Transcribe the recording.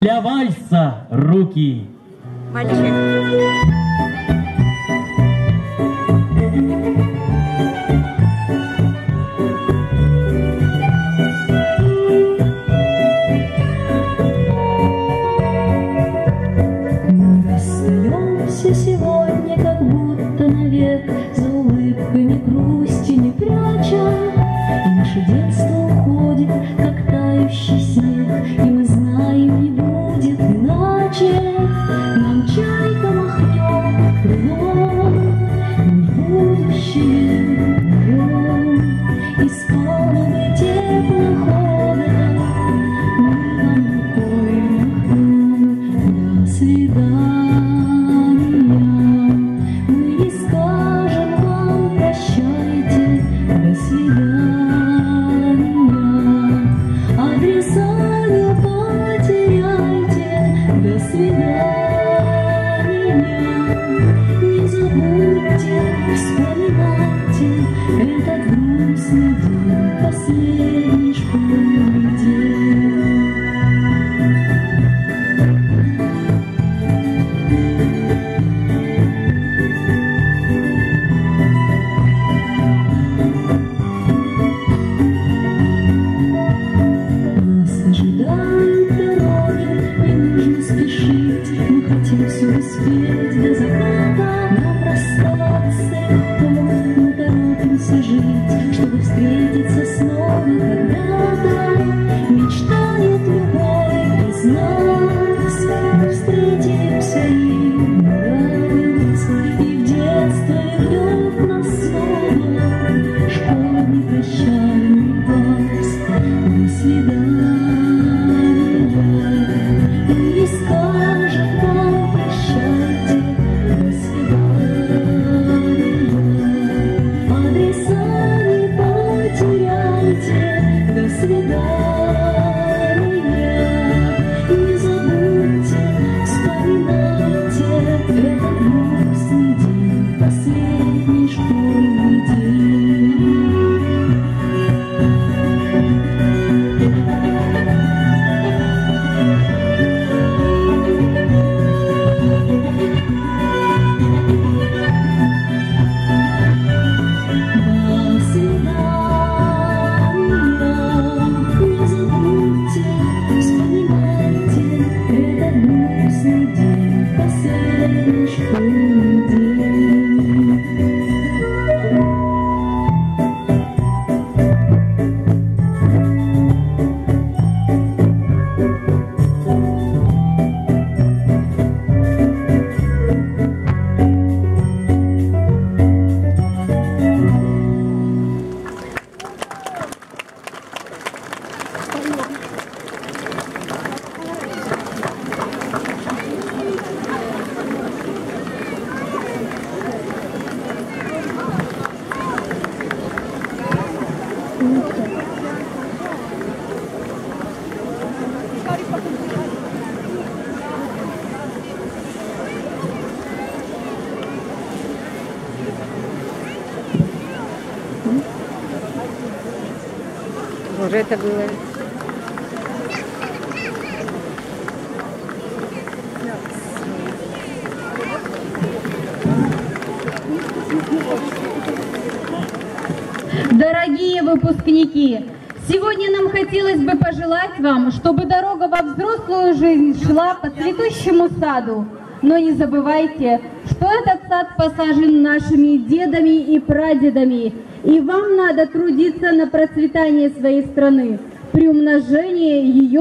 Для вальса руки. Мальчик. Em. Уже это было. Дорогие выпускники, сегодня нам хотелось бы пожелать вам, чтобы дорога во взрослую жизнь шла по цветущему саду. Но не забывайте, что этот сад посажен нашими дедами и прадедами, и вам надо трудиться на процветание своей страны, при умножении ее